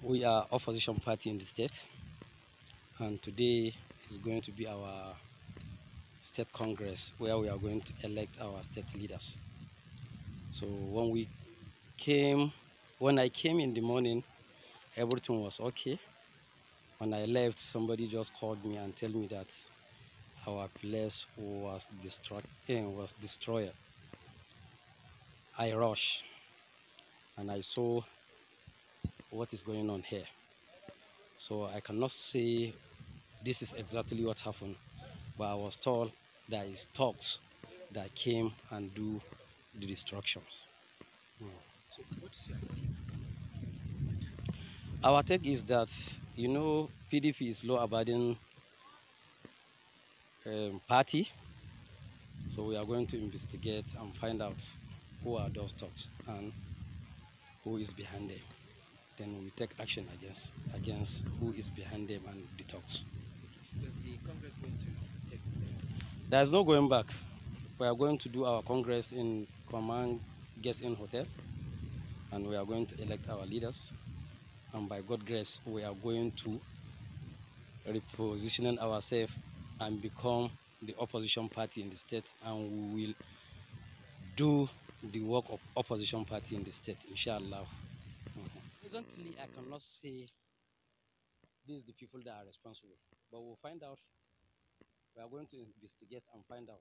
We are opposition party in the state, and today is going to be our state congress where we are going to elect our state leaders. So when we came, when I came in the morning, everything was okay. When I left, somebody just called me and told me that our place was destroyed. Eh, was destroyed. I rushed and I saw what is going on here. So I cannot say this is exactly what happened, but I was told there is talks that came and do the destructions. So Our take is that, you know, PDP is law-abiding um, party, so we are going to investigate and find out who are those talks and who is behind them. Then we take action against against who is behind them and the talks. Is the Congress going to take place? There is no going back. We are going to do our congress in Command Guest Inn Hotel, and we are going to elect our leaders. And by God's grace, we are going to reposition ourselves and become the opposition party in the state, and we will do the work of opposition party in the state, inshallah. Presently, I cannot say these the people that are responsible, but we'll find out. We are going to investigate and find out.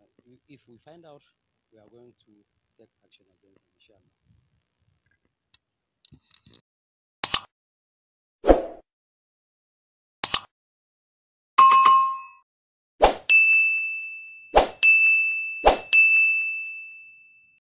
Uh, if we find out, we are going to take action against them, inshallah.